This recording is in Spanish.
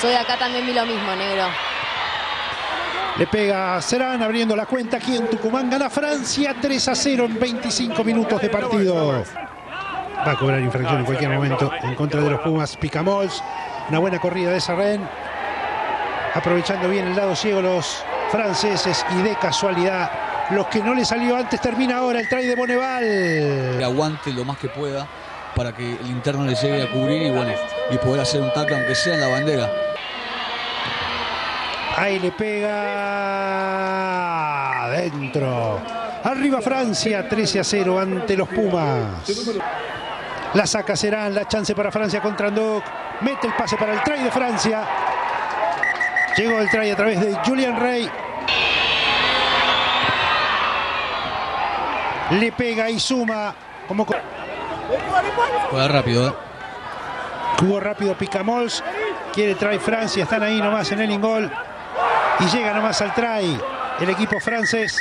Soy acá también vi lo mismo, negro. Le pega Serán abriendo la cuenta aquí en Tucumán. Gana Francia 3 a 0 en 25 minutos de partido. Va a cobrar infracción en cualquier momento en contra de los Pumas. Picamols. Una buena corrida de Sarren. Aprovechando bien el lado ciego los franceses y de casualidad. Los que no le salió antes termina ahora el try de Boneval. Que aguante lo más que pueda para que el interno le llegue a cubrir y bueno, y poder hacer un tackle aunque sea en la bandera. Ahí le pega adentro. Arriba Francia, 13 a 0 ante los Pumas. La saca Serán, la chance para Francia contra Andok. Mete el pase para el try de Francia. Llegó el try a través de Julian Rey. Le pega y suma. Como Juega rápido, ¿eh? Jugó rápido Picamols. Quiere try Francia. Están ahí nomás en el ingol. Y llega nomás al try el equipo francés.